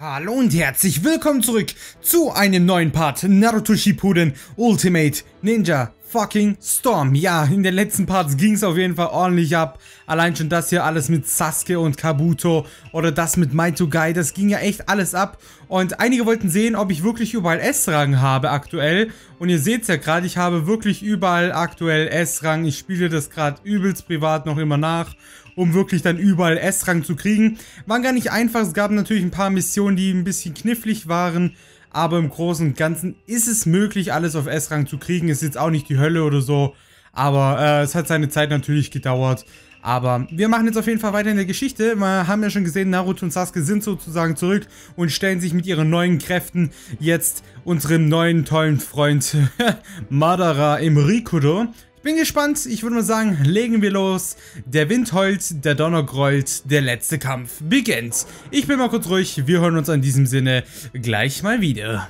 Hallo und herzlich willkommen zurück zu einem neuen Part Naruto Shippuden Ultimate Ninja fucking Storm. Ja, in den letzten Parts ging es auf jeden Fall ordentlich ab. Allein schon das hier alles mit Sasuke und Kabuto oder das mit Maitogai, das ging ja echt alles ab. Und einige wollten sehen, ob ich wirklich überall S-Rang habe aktuell. Und ihr seht es ja gerade, ich habe wirklich überall aktuell S-Rang. Ich spiele das gerade übelst privat noch immer nach um wirklich dann überall S-Rang zu kriegen. War gar nicht einfach, es gab natürlich ein paar Missionen, die ein bisschen knifflig waren, aber im Großen und Ganzen ist es möglich, alles auf S-Rang zu kriegen. Ist jetzt auch nicht die Hölle oder so, aber äh, es hat seine Zeit natürlich gedauert. Aber wir machen jetzt auf jeden Fall weiter in der Geschichte. Wir haben ja schon gesehen, Naruto und Sasuke sind sozusagen zurück und stellen sich mit ihren neuen Kräften jetzt unserem neuen tollen Freund Madara im Rikudo. Ich bin gespannt, ich würde mal sagen, legen wir los. Der Wind heult, der Donner grollt, der letzte Kampf beginnt. Ich bin mal kurz ruhig, wir hören uns in diesem Sinne gleich mal wieder.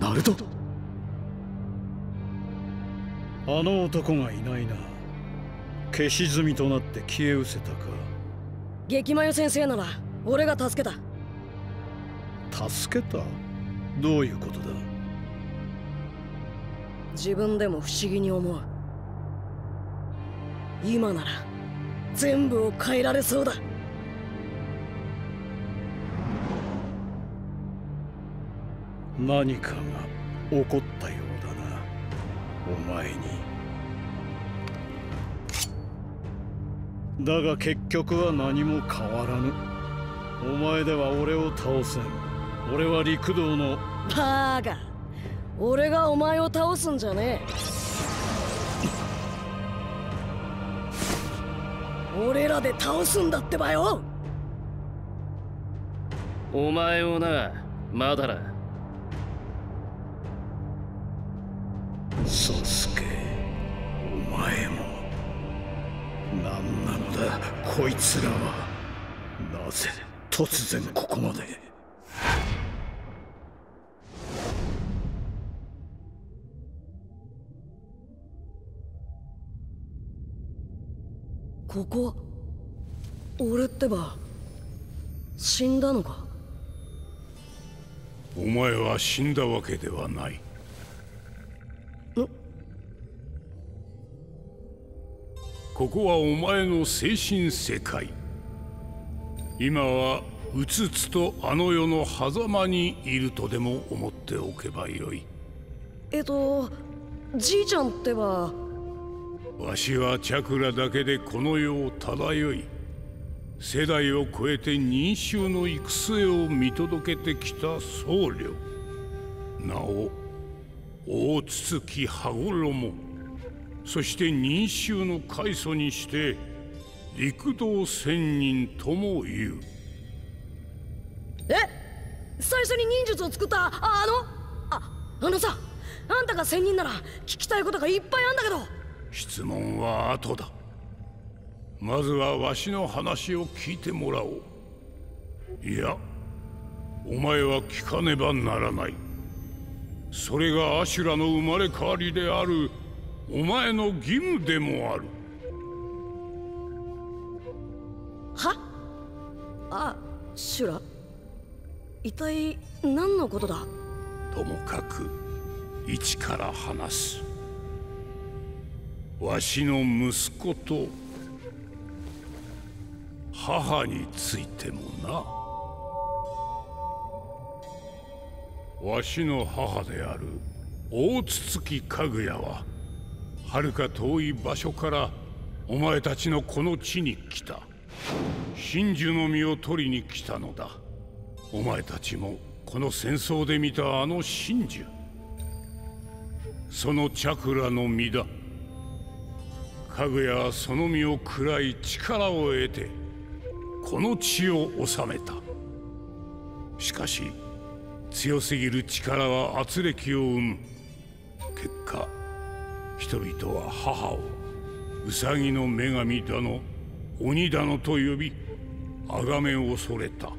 Naruto? あの男がいないな消し済みとなって消え失せたか 激マヨ先生なら俺が助けた。助けた？どういうことだ？自分でも不思議に思う。今なら全部を変えられそうだ。何かが起こったようだな。お前にだが結局は何も変わらぬ。お前では俺を倒せん。俺は陸道の。バーガ俺がお前を倒すんじゃねえ。俺らで倒すんだってばよ。お前をなまだらサスこいつらはなぜ突然ここまで？ここ俺ってば死んだのか？お前は死んだわけではないここはお前の精神世界。今はうつつとあの世の狭間にいるとでも思っておけばよい。えっとじいちゃんってば。わしはチャクラだけでこの世を漂い世代を超えて民衆の行く末を見届けてきた僧侶。なお大筒木羽衣そして民衆の開祖にして陸道仙人とも言う。え？最初に忍術を作ったああのああのさあんたが仙人なら聞きたいことがいっぱいあんだけど。質問は後だ。まずはわしの話を聞いてもらおう。いやお前は聞かねばならない。それがアシュラの生まれ変わりであるお前の義務でもある。は？あシュラ。一体何のことだ？ともかく一から話す。わしの息子と母についてもな。わしの母である大筒木かぐやははるか遠い場所からお前たちのこの地に来た。真珠の実を取りに来たのだ。お前たちもこの戦争で見たあの真珠。そのチャクラの実だ。かぐやはその実を喰らい力を得てこの地を治めた。しかし強すぎる力は圧力を生む。結果人々は母をウサギの女神だの鬼だのと呼び崇め恐れた。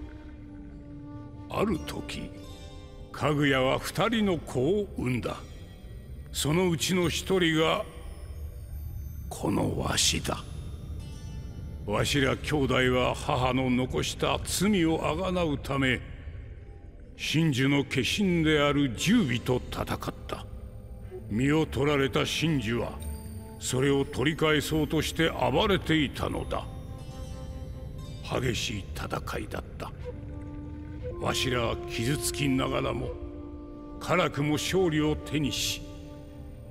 ある時かぐやは二人の子を産んだ。そのうちの一人がこのわしだ。わしら兄弟は母の残した罪をあがなうため真珠の化身である十尾と戦った。身を取られた真珠はそれを取り返そうとして暴れていたのだ。激しい戦いだった。わしらは傷つきながらも辛くも勝利を手にし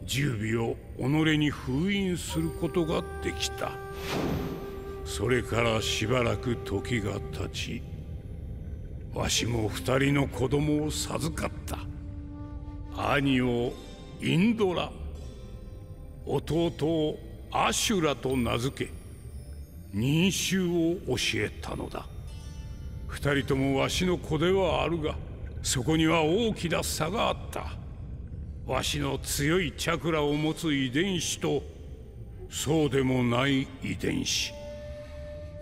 十尾を己に封印することができた。それからしばらく時が経ちわしも二人の子供を授かった。兄をインドラ。弟をアシュラと名付け認習を教えたのだ。二人ともわしの子ではあるがそこには大きな差があった。わしの強いチャクラを持つ遺伝子とそうでもない遺伝子。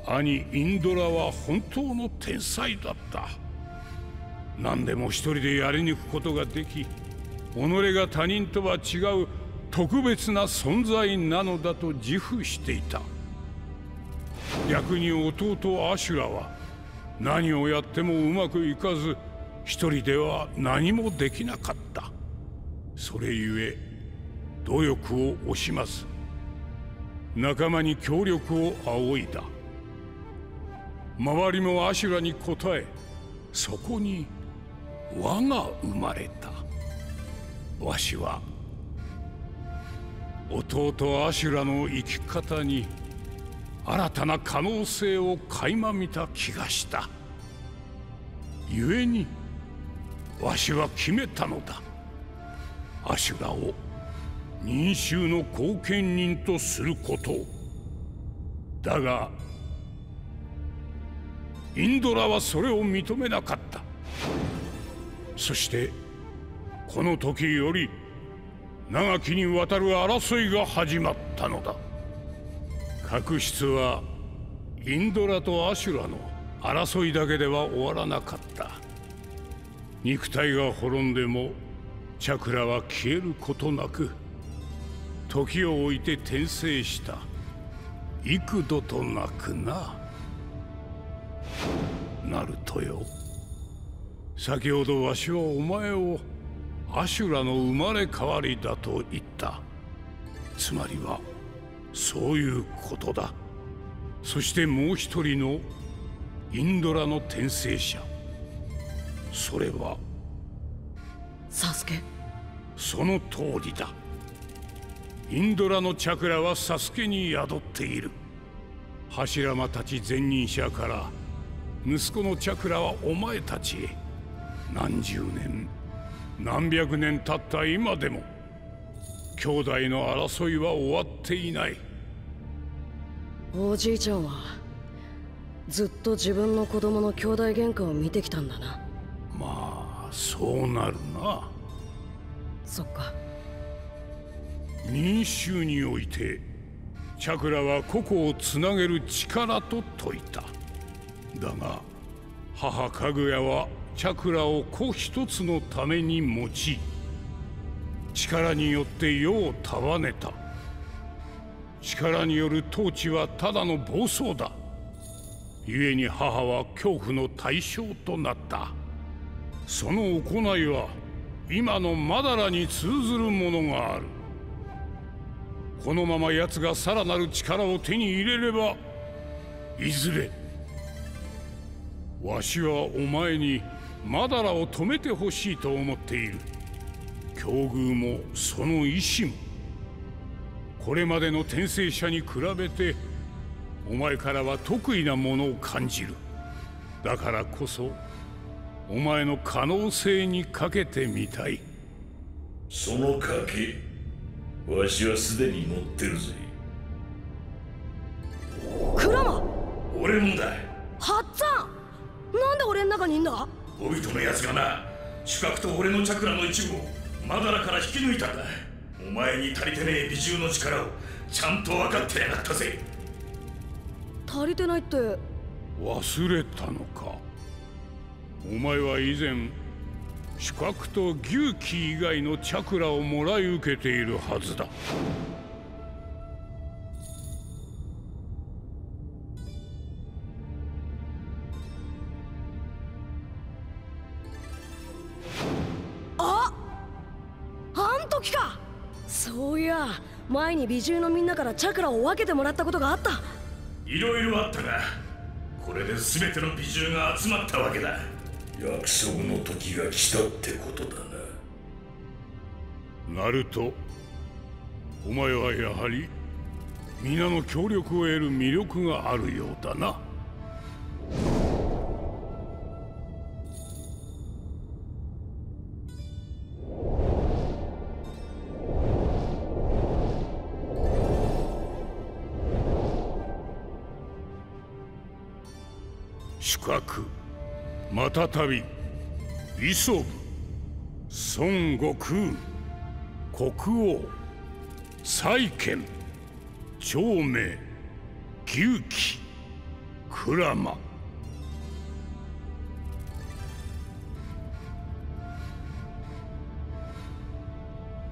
兄インドラは本当の天才だった。何でも一人でやり抜くことができ己が他人とは違う特別な存在なのだと自負していた。逆に弟アシュラは何をやってもうまくいかず一人では何もできなかった。それゆえ努力を惜しまず仲間に協力を仰いだ。周りもアシュラに応えそこに輪が生まれた。わしは弟アシュラの生き方に新たな可能性を垣間見た気がした。故にわしは決めたのだ。アシュラを民衆の後見人とすること。だがインドラはそれを認めなかった。そしてこの時より長きにわたる争いが始まったのだ。確執はインドラとアシュラの争いだけでは終わらなかった。肉体が滅んでもチャクラは消えることなく時を置いて転生した。幾度となくな。ナルトよ。先ほどわしはお前をアシュラの生まれ変わりだと言った。つまりはそういうことだ。そしてもう一人のインドラの転生者。それはサスケ。その通りだ。インドラのチャクラはサスケに宿っている。柱間たち前任者から息子のチャクラはお前たちへ。何十年何百年経った今でも兄弟の争いは終わっていない。おじいちゃんはずっと自分の子供の兄弟喧嘩を見てきたんだな。まあそうなるな。そっか。民衆においてチャクラは個々をつなげる力と説いた。だが母かぐやはチャクラを子一つのために用い力によって世を束ねた。力による統治はただの暴走だ。故に母は恐怖の対象となった。その行いは今のマダラに通ずるものがある。このまま奴がさらなる力を手に入れればいずれわしはお前にマダラを止めてほしいと思っている。境遇もその意志も。これまでの転生者に比べてお前からは得意なものを感じる。だからこそお前の可能性にかけてみたい。その賭けわしはすでに持ってるぜ。クラマ俺もだ。はっつぁん！なんで俺ん中にいんだ？オビトのやつがな主角と俺のチャクラの一部をマダラから引き抜いたんだ。お前に足りてねえ美獣の力をちゃんと分かってやがったぜ。足りてないって。忘れたのか。お前は以前視覚と牛気以外のチャクラをもらい受けているはずだ時か。そういや前に美獣のみんなからチャクラを分けてもらったことがあった。いろいろあったがこれで全ての美獣が集まったわけだ。約束の時が来たってことだな。ナルトお前はやはり皆の協力を得る魅力があるようだなまたたびイソブ孫悟空国王債権長命牛鬼鞍馬。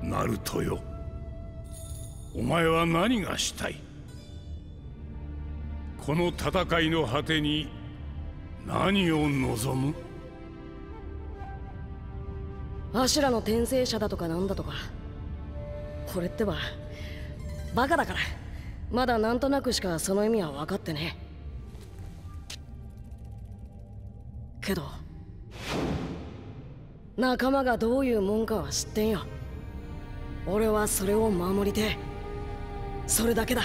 ナルトよお前は何がしたい？この戦いの果てに何を望む？アシュラの転生者だとかなんだとか。これってばバカだから。まだなんとなくしかその意味は分かってね。けど仲間がどういうもんかは知ってんよ。俺はそれを守りてそれだけだ。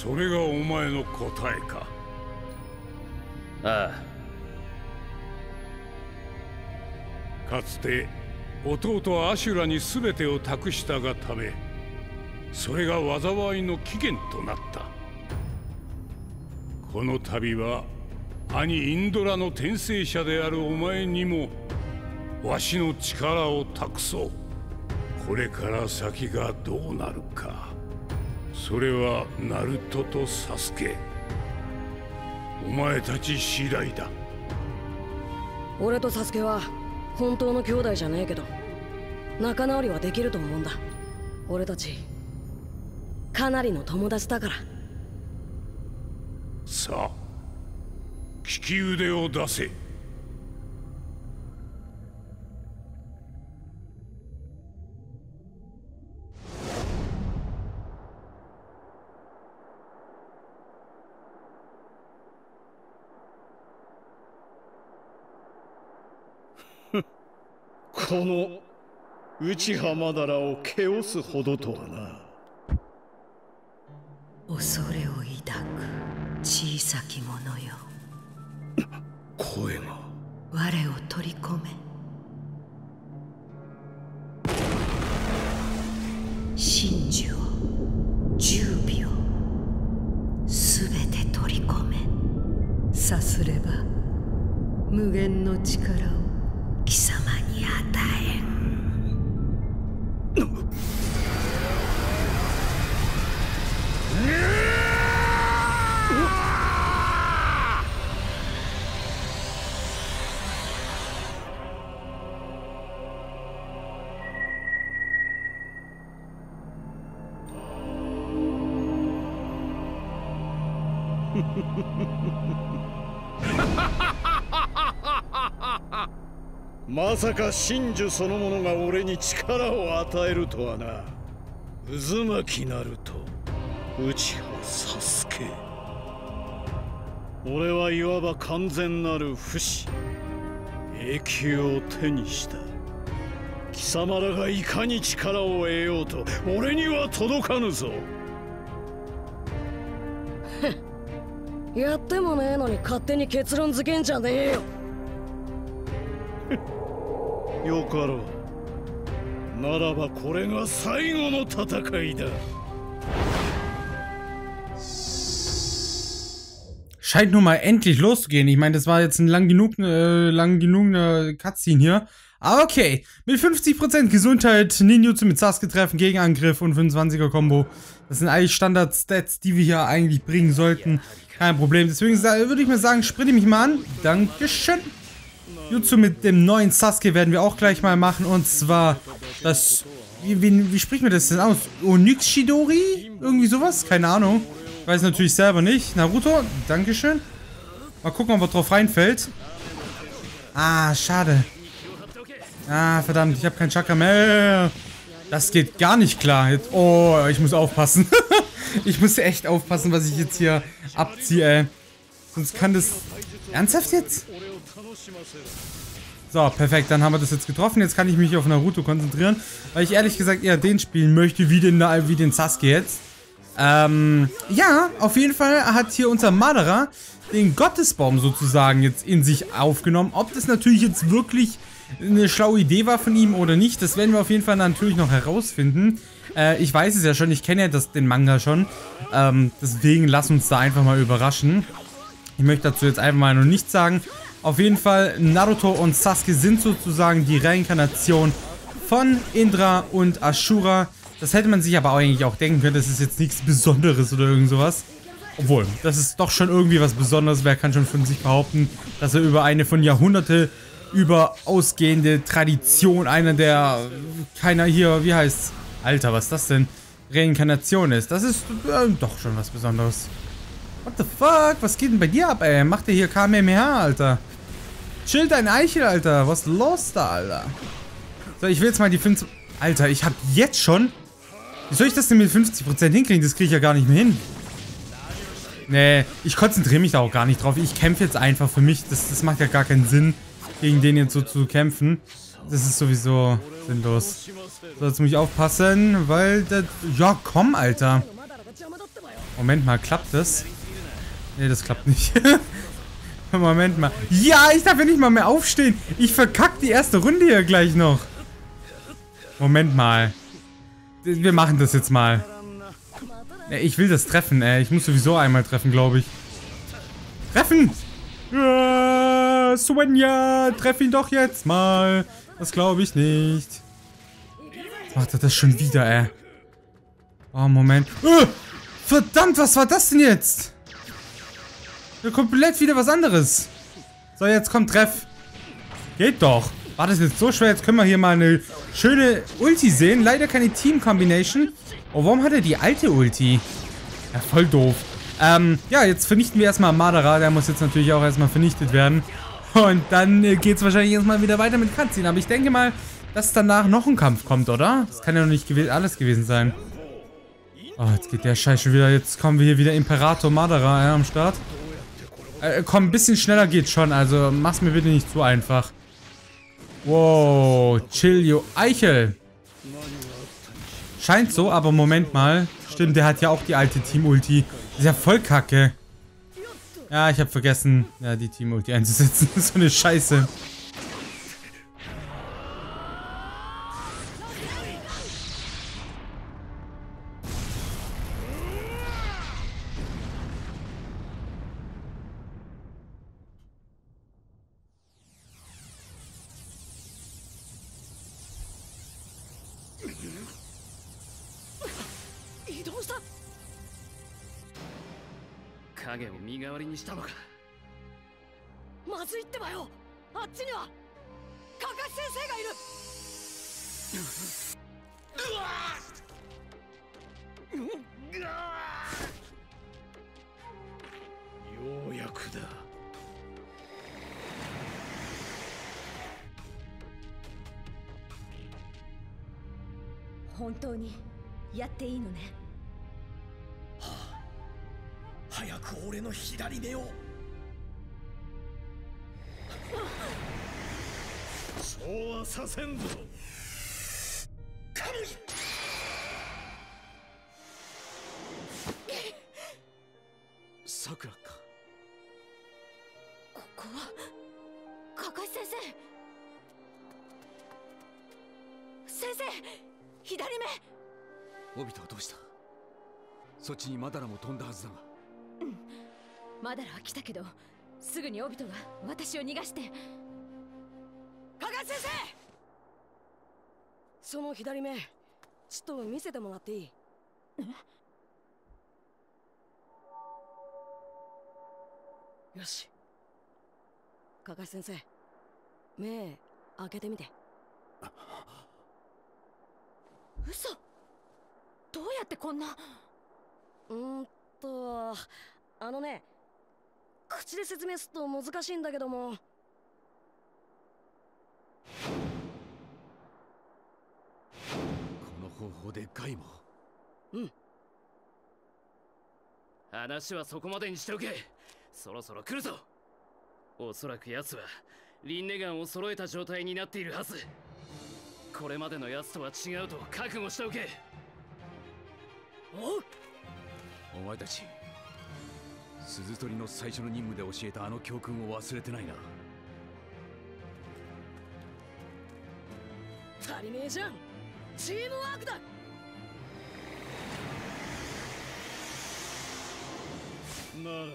それがお前の答えか。あかつて弟アシュラに全てを託したがためそれが災いの起源となった。この度は兄インドラの転生者であるお前にもわしの力を託そう。これから先がどうなるかそれはナルトとサスケ。お前たち次第だ。俺とサスケは本当の兄弟じゃねえけど仲直りはできると思うんだ。俺たちかなりの友達だから。さあ利き腕を出せこの内浜だらをけおすほどとはな。恐れを抱く小さき者よ。声が。我を取り込め。真珠を まさか真珠そのものが俺に力を与えるとはな。渦巻きなると内葉サスケ俺はいわば完全なる不死。永久を手にした。貴様らがいかに力を得ようと俺には届かぬぞ。やってもねえのに勝手に結論付けんじゃねえよよかろうならばこれが最後の戦いだ Scheint nun mal endlich loszugehen. Ich meine, das war jetzt ein lang genug, äh, lang genug eine Cutscene hier. Aber okay, mit 50% Gesundheit, Ninjutsu mit Sasuke treffen, Gegenangriff und 25er Combo. Das sind eigentlich Standard-Stats, die wir hier eigentlich bringen sollten. Kein Problem. Deswegen würde ich mal sagen, sprinte mich mal an. Dankeschön. Jutsu mit dem neuen Sasuke werden wir auch gleich mal machen. Und zwar das... Wie, wie, wie spricht man das denn aus? Onyx Shidori? Irgendwie sowas? Keine Ahnung. Weiß natürlich selber nicht. Naruto, Dankeschön. Mal gucken, ob er drauf reinfällt. Ah, schade. Ah, verdammt, ich habe kein Chakra mehr. Das geht gar nicht klar. Jetzt, oh, ich muss aufpassen. ich muss echt aufpassen, was ich jetzt hier abziehe, ey. Sonst kann das... Ernsthaft jetzt? So, perfekt. Dann haben wir das jetzt getroffen. Jetzt kann ich mich auf Naruto konzentrieren. Weil ich ehrlich gesagt eher den spielen möchte, wie den, wie den Sasuke jetzt. Ähm, ja, auf jeden Fall hat hier unser Madara den Gottesbaum sozusagen jetzt in sich aufgenommen. Ob das natürlich jetzt wirklich eine schlaue Idee war von ihm oder nicht, das werden wir auf jeden Fall natürlich noch herausfinden. Äh, ich weiß es ja schon, ich kenne ja das, den Manga schon. Ähm, deswegen lass uns da einfach mal überraschen. Ich möchte dazu jetzt einfach mal noch nichts sagen. Auf jeden Fall, Naruto und Sasuke sind sozusagen die Reinkarnation von Indra und Ashura. Das hätte man sich aber eigentlich auch denken können, das ist jetzt nichts Besonderes oder irgend sowas. Obwohl, das ist doch schon irgendwie was Besonderes. Wer kann schon von sich behaupten, dass er über eine von Jahrhunderte über ausgehende Tradition, einer der, keiner hier, wie heißt Alter, was das denn? Reinkarnation ist. Das ist äh, doch schon was Besonderes. What the fuck? Was geht denn bei dir ab, ey? Macht der hier KMMH, Alter? Chill dein Eichel, Alter. Was ist los da, Alter? So, ich will jetzt mal die 50... Alter, ich hab jetzt schon... Wie soll ich das denn mit 50% hinkriegen? Das kriege ich ja gar nicht mehr hin. Nee, ich konzentriere mich da auch gar nicht drauf. Ich kämpfe jetzt einfach für mich. Das, das macht ja gar keinen Sinn, gegen den jetzt so zu kämpfen. Das ist sowieso sinnlos. So, jetzt muss ich aufpassen, weil das... Ja, komm, Alter. Moment mal, klappt das? Nee, das klappt nicht. Moment mal. Ja, ich darf ja nicht mal mehr aufstehen. Ich verkack die erste Runde hier gleich noch. Moment mal. Wir machen das jetzt mal. Ich will das treffen, ey. Ich muss sowieso einmal treffen, glaube ich. Treffen! Ja, Svenja, treff ihn doch jetzt mal. Das glaube ich nicht. Macht er das schon wieder, ey. Oh, Moment. Uh, verdammt, was war das denn jetzt? Ja, komplett wieder was anderes. So, jetzt kommt Treff. Geht doch. War das jetzt so schwer? Jetzt können wir hier mal eine schöne Ulti sehen. Leider keine Team-Combination. Oh, warum hat er die alte Ulti? Ja, voll doof. Ähm, ja, jetzt vernichten wir erstmal Madara. Der muss jetzt natürlich auch erstmal vernichtet werden. Und dann äh, geht es wahrscheinlich erstmal wieder weiter mit Cutscene. Aber ich denke mal, dass danach noch ein Kampf kommt, oder? Das kann ja noch nicht gew alles gewesen sein. Oh, jetzt geht der Scheiß schon wieder. Jetzt kommen wir hier wieder Imperator Madara ja, am Start. Äh, komm, ein bisschen schneller geht's schon. Also, mach's mir bitte nicht zu einfach. Wow, chill, yo. Eichel. Scheint so, aber Moment mal. Stimmt, der hat ja auch die alte Team-Ulti. Ist ja voll kacke. Ja, ich habe vergessen, ja, die Team-Ulti einzusetzen. so eine Scheiße. にしたのか。まずいってばよ。あっちにはカカシ先生がいる。うわうようやくだ。本当にやっていいのね？俺の左目を。そうはさせんぞ。まだら来たけどすぐにオビトが私を逃がして。加賀先生！その左目ちょっと見せてもらっていい？よし。加賀先生目開けてみて。嘘！どうやってこんな？うんとあのね口で説明すると難しいんだけども。この方法でガイもうん。話はそこまでにしておけ。そろそろ来るぞ。おそらく奴はリンネガンを揃えた状態になっているはず。これまでの奴とは違うと覚悟しておけ。おうお前たち鈴取りの最初の任務で教えたあの教訓を忘れてないな。足りねえじゃん。チームワークだ。なら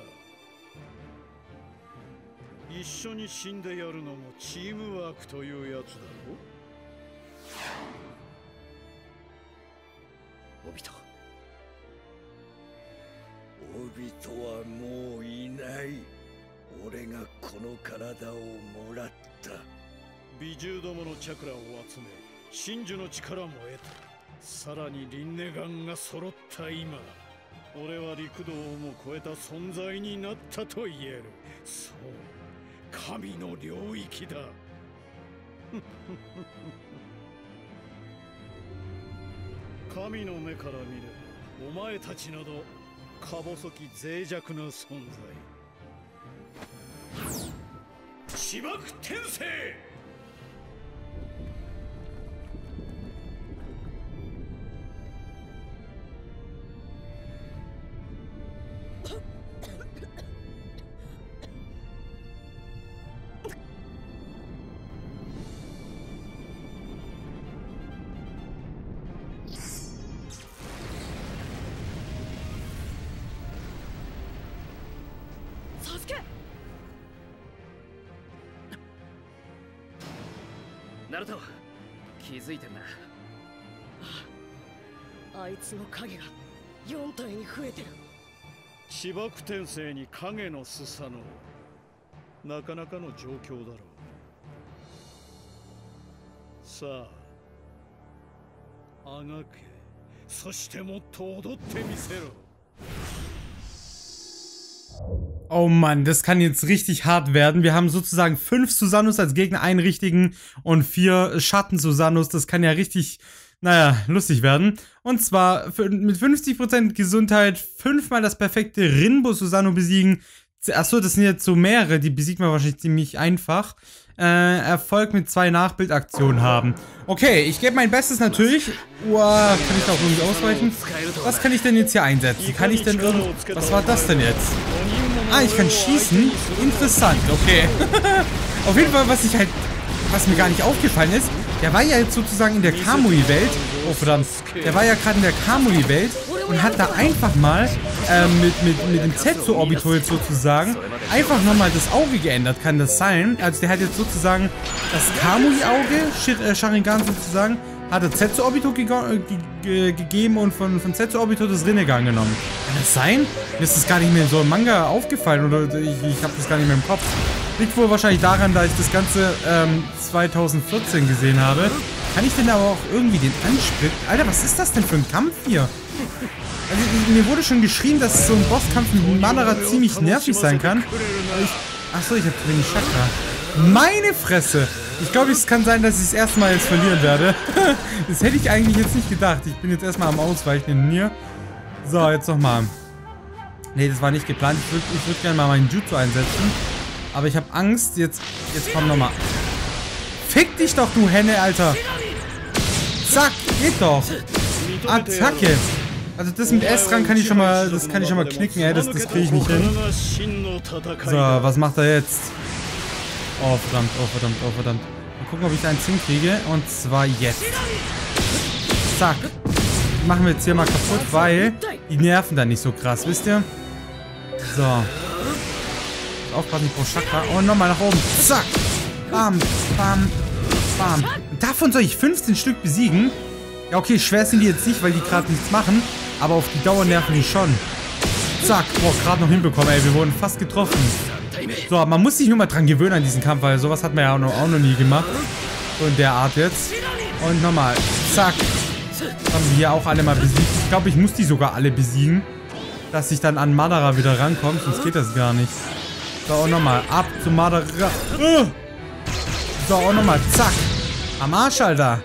一緒に死んでやるのもチームワークというやつだろ？オビトはもういない。俺がこの体をもらった。美獣どものチャクラを集め真珠の力も得た。さらにリンネガンが揃った今俺は陸道をも超えた存在になったと言える。そう神の領域だ。神の目から見ればお前たちなどか細き脆弱な存在。芝生天聖つの影が4体に増えてる芝生天聖に影のスサノなかなかの状況だろうさああがけそしてもっと踊ってみせろ Oh Mann, das kann jetzt richtig hart werden. Wir haben sozusagen fünf Susanus als Gegner, einen richtigen und vier Schatten-Susanus. Das kann ja richtig, naja, lustig werden. Und zwar mit 50% Gesundheit fünfmal das perfekte Rinbo Susano besiegen. Achso, das sind jetzt so mehrere, die besiegt man wahrscheinlich ziemlich einfach. Äh, Erfolg mit zwei Nachbildaktionen haben. Okay, ich gebe mein Bestes natürlich. Uah, kann ich da auch irgendwie ausweichen? Was kann ich denn jetzt hier einsetzen? Kann ich denn irgend... Was war das denn jetzt? Ah, ich kann schießen? Interessant, okay. Auf jeden Fall, was ich halt... Was mir gar nicht aufgefallen ist, der war ja jetzt sozusagen in der Kamui-Welt. Oh, verdammt. Der war ja gerade in der Kamui-Welt und hat da einfach mal äh, mit, mit, mit dem Zetsu-Orbital sozusagen einfach nochmal das Auge geändert. Kann das sein? Also der hat jetzt sozusagen das Kamui-Auge, äh, Sharingan sozusagen, hat er Zetsu-Orbital ge ge ge gegeben und von, von Zetsu-Orbital das Rinnegan genommen. Kann das sein? Mir ist das gar nicht mehr so im Manga aufgefallen oder ich, ich habe das gar nicht mehr im Kopf. Liegt wohl wahrscheinlich daran, da ich das Ganze ähm, 2014 gesehen habe. Kann ich denn aber auch irgendwie den Ansprit... Alter, was ist das denn für ein Kampf hier? Also, mir wurde schon geschrieben, dass so ein Bosskampf mit Manara ziemlich nervig sein kann. Achso, ich habe wenig Chakra. Meine Fresse! Ich glaube, es kann sein, dass ich das erste Mal jetzt verlieren werde. das hätte ich eigentlich jetzt nicht gedacht. Ich bin jetzt erstmal am Ausweichen mir. So, jetzt nochmal. Nee, das war nicht geplant. Ich würde würd gerne mal meinen Jutsu einsetzen. Aber ich habe Angst. Jetzt, jetzt komm nochmal. Fick dich doch, du Henne, Alter. Zack, geht doch. Attacke. Also das mit S dran kann ich schon mal, das kann ich schon mal knicken, ey. Das, das kriege ich nicht hin. So, was macht er jetzt? Oh, verdammt, oh, verdammt, oh, verdammt. Mal gucken, ob ich da eins hinkriege. Und zwar jetzt. Zack. Machen wir jetzt hier mal kaputt, weil die nerven dann nicht so krass, wisst ihr? So. Aufpassen, ich brauche Chakra. Und nochmal nach oben. Zack. Bam, bam, bam. davon soll ich 15 Stück besiegen? Ja, okay, schwer sind die jetzt nicht, weil die gerade nichts machen. Aber auf die Dauer nerven die schon. Zack, boah, gerade noch hinbekommen, ey. Wir wurden fast getroffen. So, man muss sich nur mal dran gewöhnen an diesen Kampf, weil sowas hat man ja auch noch, auch noch nie gemacht. So in der Art jetzt. Und nochmal, zack. Haben wir hier auch alle mal besiegt. Ich glaube, ich muss die sogar alle besiegen. Dass ich dann an Madara wieder rankomme, sonst geht das gar nicht. So, auch nochmal. Ab zu Madara. Uh! So, auch nochmal. Zack. Am Arsch, Alter.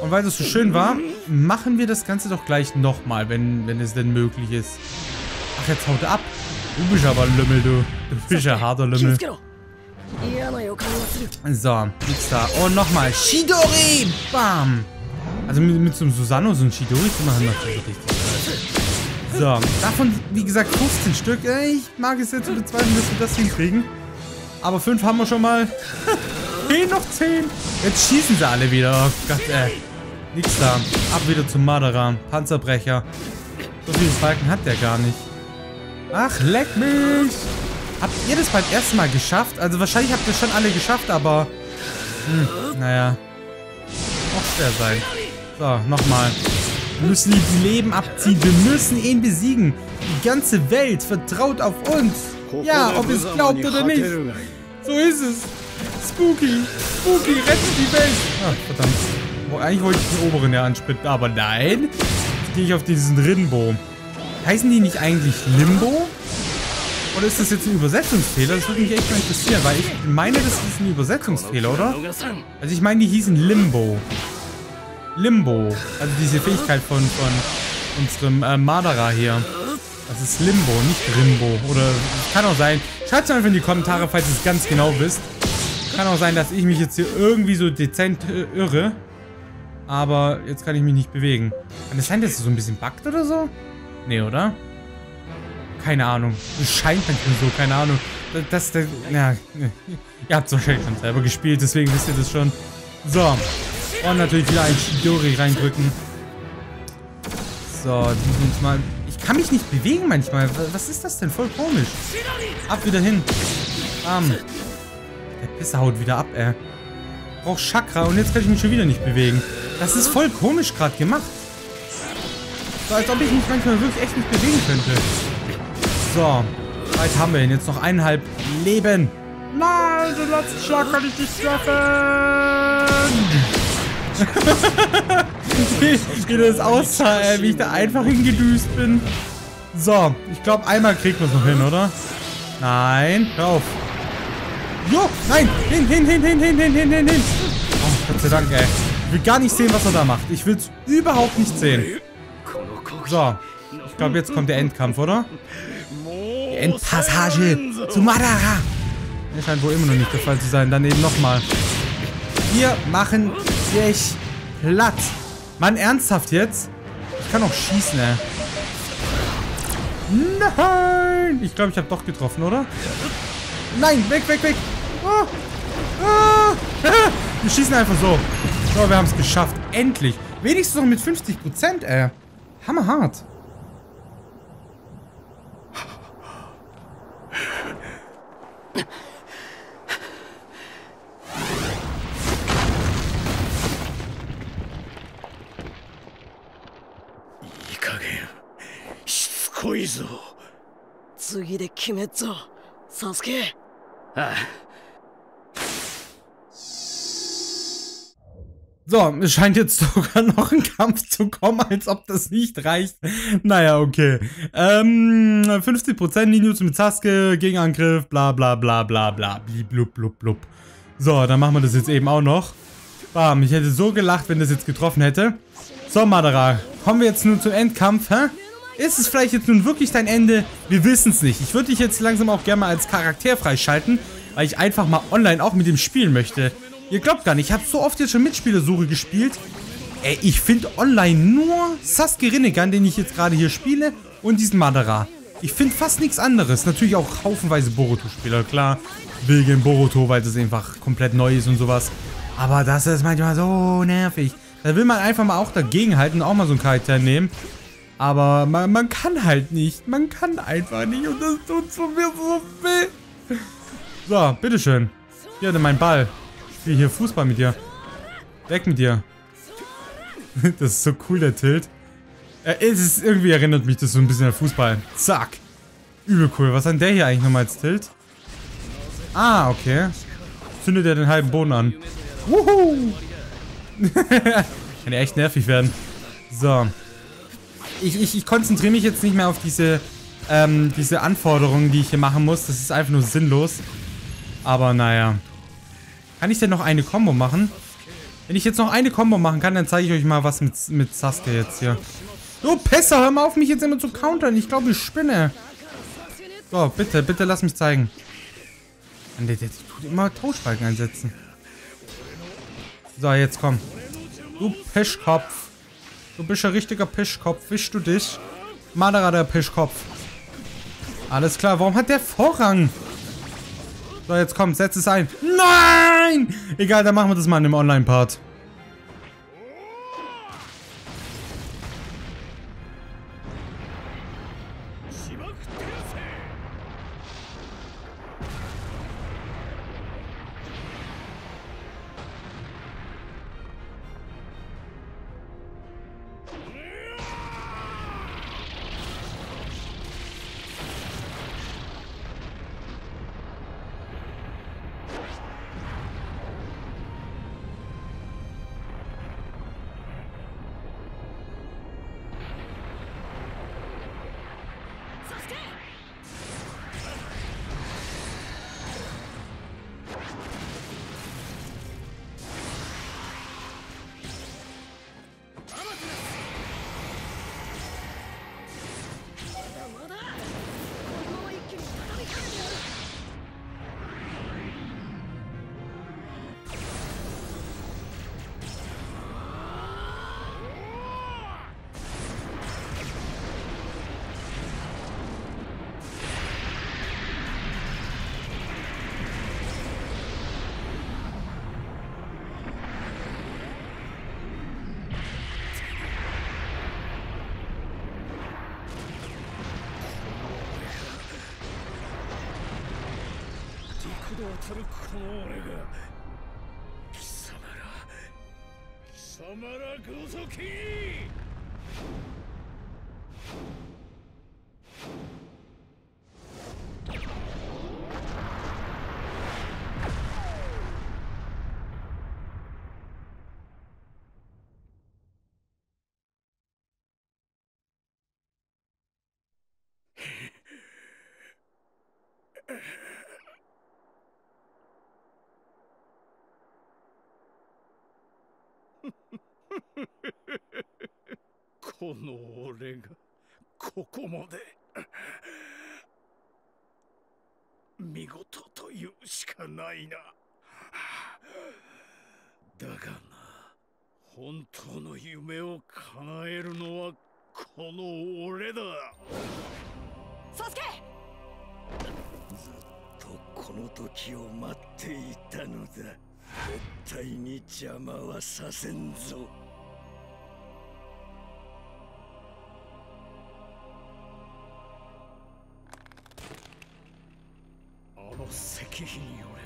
Und weil das so schön war, machen wir das Ganze doch gleich nochmal, wenn, wenn es denn möglich ist. Ach, jetzt haut er ab. Du bist aber ein Lümmel, du. Du bist ja harter Lümmel. So, nix da. Und nochmal. Shidori! Bam! Also mit, mit so einem Susano so ein Shidori zu machen, natürlich richtig. So, davon, wie gesagt, 15 Stück. Ich mag es jetzt bezweifeln, dass wir das hinkriegen. Aber 5 haben wir schon mal. Fehlen noch 10. Jetzt schießen sie alle wieder. Oh Gott, ey. Nix da. Ab wieder zum Madara. Panzerbrecher. So viele Falken hat der gar nicht. Ach, leck mich. Habt ihr das beim ersten Mal geschafft? Also wahrscheinlich habt ihr schon alle geschafft, aber... Hm, naja. Auch schwer sein. So, nochmal. Müssen ihm Leben abziehen. Wir müssen ihn besiegen. Die ganze Welt vertraut auf uns. Ja, ob es glaubt oder nicht. So ist es. Spooky. Spooky, rettet die Welt. Ach, verdammt. Oh, eigentlich wollte ich den oberen ja anspritten, aber nein. Jetzt gehe ich auf diesen Rinbo. Heißen die nicht eigentlich Limbo? Oder ist das jetzt ein Übersetzungsfehler? Das würde mich echt mal interessieren, weil ich meine, das ist ein Übersetzungsfehler, oder? Also ich meine, die hießen Limbo. Limbo. Also diese Fähigkeit von, von unserem äh, Madara hier. Das ist Limbo, nicht Rimbo. Oder kann auch sein. Schreibt es einfach in die Kommentare, falls ihr es ganz genau wisst. Kann auch sein, dass ich mich jetzt hier irgendwie so dezent äh, irre. Aber jetzt kann ich mich nicht bewegen. Kann es sein, dass es so ein bisschen buggt oder so? Nee, oder? Keine Ahnung. Es scheint manchmal so, keine Ahnung. Das, das, ja, ihr habt es wahrscheinlich schon selber gespielt, deswegen wisst ihr das schon. So. Und natürlich wieder ein Shidori reindrücken. So, die sind mal... Ich kann mich nicht bewegen manchmal. Was ist das denn? Voll komisch. Ab wieder hin. Bam. Der Pisser haut wieder ab, ey. Braucht Chakra und jetzt kann ich mich schon wieder nicht bewegen. Das ist voll komisch gerade gemacht. So, als ob ich mich manchmal wirklich echt nicht bewegen könnte. So. Weit haben wir ihn. Jetzt noch eineinhalb Leben. Nein, den letzten Schlag kann ich nicht treffen. Wie, das aussah, ey, wie ich da einfach hingedüst bin. So, ich glaube, einmal kriegt man es noch hin, oder? Nein, hör auf. Jo, nein, hin, hin, hin, hin, hin, hin, hin, hin, hin. Oh, Gott sei Dank, ey. Ich will gar nicht sehen, was er da macht. Ich will es überhaupt nicht sehen. So, ich glaube, jetzt kommt der Endkampf, oder? Die Endpassage zu Madara. Der scheint wohl immer noch nicht der Fall zu sein. Dann eben nochmal. Wir machen dich platt. Mann, ernsthaft jetzt? Ich kann auch schießen, ey. Nein! Ich glaube, ich habe doch getroffen, oder? Nein, weg, weg, weg. Ah. Ah. Wir schießen einfach so. So, wir haben es geschafft. Endlich. Wenigstens noch mit 50%, ey. Hammerhart. 次で決めっぞ、サスケ。ああ So, es scheint jetzt sogar noch ein Kampf zu kommen, als ob das nicht reicht. Naja, okay. Ähm, 50% Ninjutsu mit Sasuke, Gegenangriff, bla bla bla bla bla, blub blub blub. So, dann machen wir das jetzt eben auch noch. Bam, ich hätte so gelacht, wenn das jetzt getroffen hätte. So, Madara, kommen wir jetzt nun zum Endkampf, hä? Ist es vielleicht jetzt nun wirklich dein Ende? Wir wissen es nicht. Ich würde dich jetzt langsam auch gerne mal als Charakter freischalten, weil ich einfach mal online auch mit dem spielen möchte. Ihr glaubt gar nicht, ich habe so oft jetzt schon Mitspielersuche gespielt. Ey, ich finde online nur Sasuke Rinnegan, den ich jetzt gerade hier spiele, und diesen Madara. Ich finde fast nichts anderes. Natürlich auch haufenweise Boruto-Spieler, klar. Wegen Boruto, weil das einfach komplett neu ist und sowas. Aber das ist manchmal so nervig. Da will man einfach mal auch dagegenhalten und auch mal so einen Charakter nehmen. Aber man, man kann halt nicht. Man kann einfach nicht. Und das tut so mir so weh. So, bitteschön. Hier, mein Ball. Ich spiele hier Fußball mit dir. Weg mit dir. das ist so cool, der Tilt. Äh, es ist, irgendwie erinnert mich das so ein bisschen an Fußball. Zack. Übel cool. Was hat denn der hier eigentlich nochmal als Tilt? Ah, okay. Zündet er den halben Boden an. Wuhu! Kann ja echt nervig werden. So. Ich, ich, ich konzentriere mich jetzt nicht mehr auf diese, ähm, diese Anforderungen, die ich hier machen muss. Das ist einfach nur sinnlos. Aber naja. Kann ich denn noch eine Combo machen? Wenn ich jetzt noch eine Combo machen kann, dann zeige ich euch mal was mit, mit Sasuke jetzt hier. Du Pisser, hör mal auf, mich jetzt immer zu countern. Ich glaube, ich spinne. So, bitte, bitte lass mich zeigen. Der, der tut immer Tauschbalken einsetzen. So, jetzt komm. Du Pischkopf. Du bist ein richtiger Pischkopf. Wischst du dich? Madara, der Pischkopf. Alles klar, warum hat der Vorrang? So, jetzt komm, setz es ein. Nein! Egal, dann machen wir das mal in dem Online-Part. の俺が貴様ら。貴様らごときこの俺がここまで見事というしかないな。だがな本当の夢を叶えるのはこの俺だ。サスケ！ずっとこの時を待っていたのだ絶対に邪魔はさせんぞ。あの石碑によれ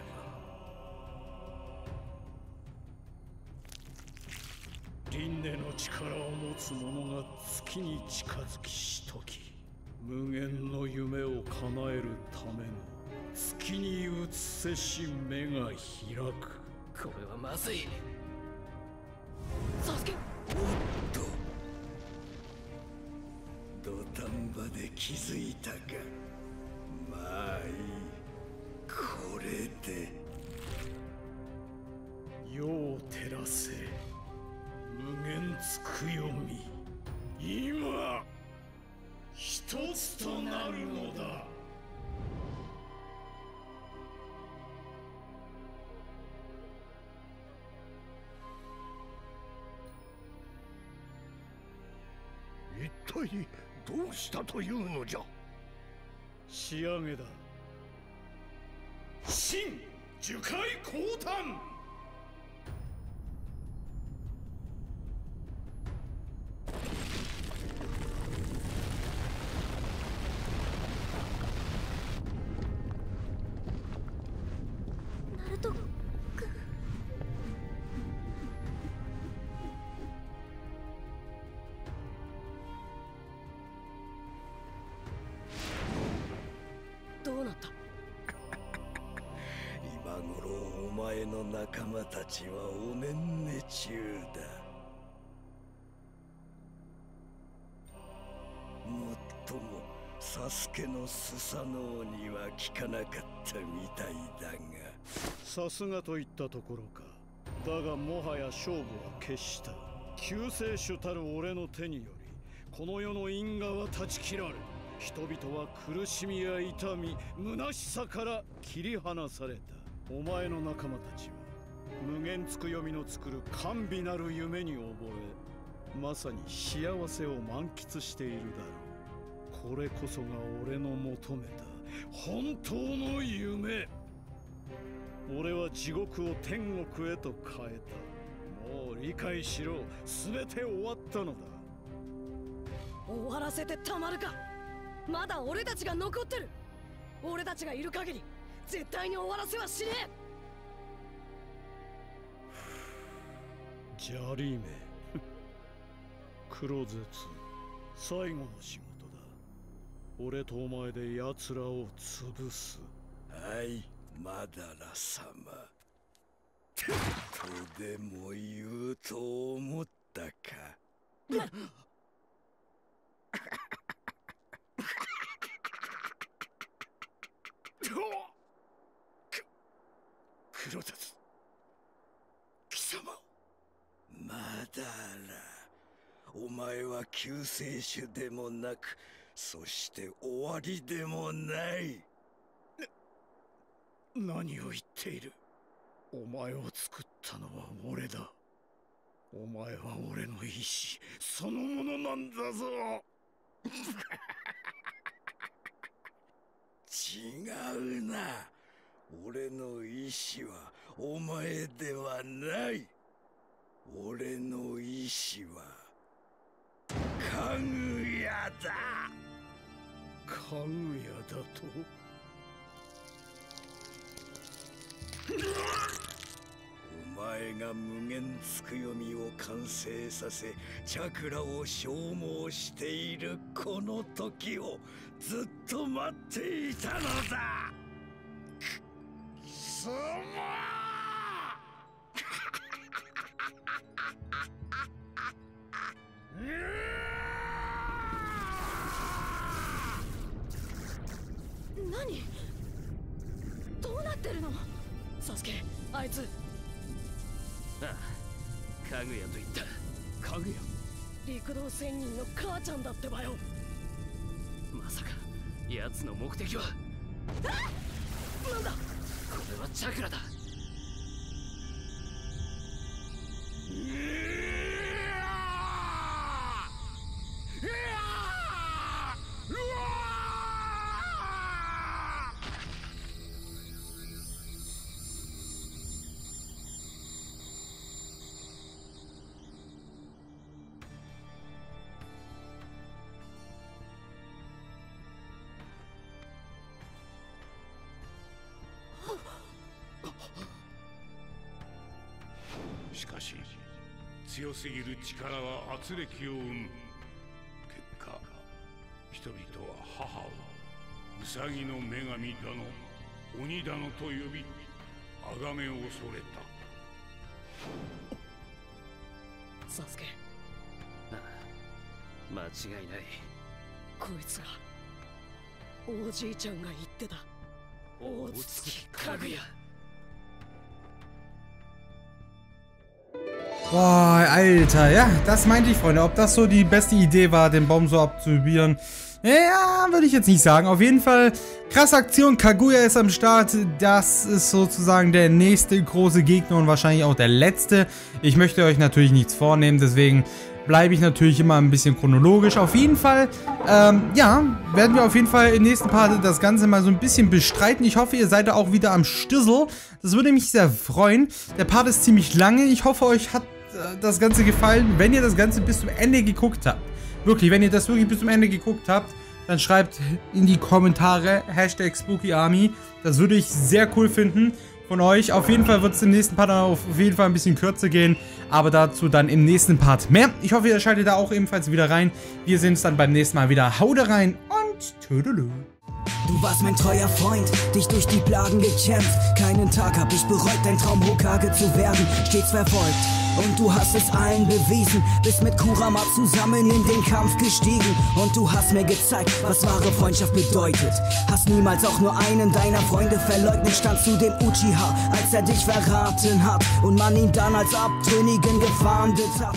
ば輪廻の力を持つ者が月に近づきしとき無限の夢を叶えるための月に映せし目が開く。これはまずい。サスケ。土壇場で気づいたか。まあいい。これで。世を照らせ。無限つくよみ今一つとなるのだ体どうしたというのじゃ？仕上げだ。新樹海降誕たちはおねんね中だ。もっともサスケのスサノオには聞かなかったみたいだが。さすがといったところか。だがもはや勝負は決した。救世主たる俺の手によりこの世の因果は断ち切られ人々は苦しみや痛み虚しさから切り離された。お前の仲間たちは無限つくよみの作る甘美なる夢に覚えまさに幸せを満喫しているだろう。これこそが俺の求めた本当の夢。俺は地獄を天国へと変えた。もう理解しろ。全て終わったのだ。終わらせてたまるか。まだ俺たちが残ってる。俺たちがいる限り絶対に終わらせはしねえ。ジャリーメ黒絶最後の仕事だ。俺とお前で奴らを潰す。はいマダラ様。とでも言うと思ったか。黒絶貴様マダラお前は救世主でもなくそして終わりでもない。何を言っている？お前を作ったのは俺だ。お前は俺の意志そのものなんだぞ。違うな。俺の意志はお前ではない俺の意志はかぐやだ。かぐやだと？お前が無限つくよみを完成させチャクラを消耗しているこの時をずっと待っていたのだ。くそも何？どうなってるの？サスケあいつ。ああかぐやと言った。かぐや。陸道仙人の母ちゃんだってばよ。まさか奴の目的は？なんだ？これはチャクラだ。しかし強すぎる力は圧力を生む。結果人々は母をウサギの女神だの鬼だのと呼び崇め恐れた。サスケ。ああ間違いない。こいつがおじいちゃんが言ってた。大月かぐや Boah, Alter, ja, das meinte ich, Freunde. Ob das so die beste Idee war, den Baum so abzubieren, ja, würde ich jetzt nicht sagen. Auf jeden Fall, krasse Aktion, Kaguya ist am Start. Das ist sozusagen der nächste große Gegner und wahrscheinlich auch der letzte. Ich möchte euch natürlich nichts vornehmen, deswegen bleibe ich natürlich immer ein bisschen chronologisch. Auf jeden Fall, ähm, ja, werden wir auf jeden Fall im nächsten Part das Ganze mal so ein bisschen bestreiten. Ich hoffe, ihr seid auch wieder am Stüssel. Das würde mich sehr freuen. Der Part ist ziemlich lange. Ich hoffe, euch hat das Ganze gefallen. Wenn ihr das Ganze bis zum Ende geguckt habt, wirklich, wenn ihr das wirklich bis zum Ende geguckt habt, dann schreibt in die Kommentare Hashtag SpookyArmy. Das würde ich sehr cool finden von euch. Auf jeden Fall wird es im nächsten Part auf jeden Fall ein bisschen kürzer gehen. Aber dazu dann im nächsten Part mehr. Ich hoffe, ihr schaltet da auch ebenfalls wieder rein. Wir sehen uns dann beim nächsten Mal wieder. Haut rein und tüdelü. Du warst mein treuer Freund, dich durch die Plagen gekämpft. Keinen Tag hab ich bereut, dein Traum Hokage zu werden, stets verfolgt. Und du hast es allen bewiesen, bist mit Kurama zusammen in den Kampf gestiegen. Und du hast mir gezeigt, was wahre Freundschaft bedeutet. Hast niemals auch nur einen deiner Freunde verleugnet, stand zu dem Uchiha, als er dich verraten hat. Und man ihn dann als Abtrünnigen gefahndet hat.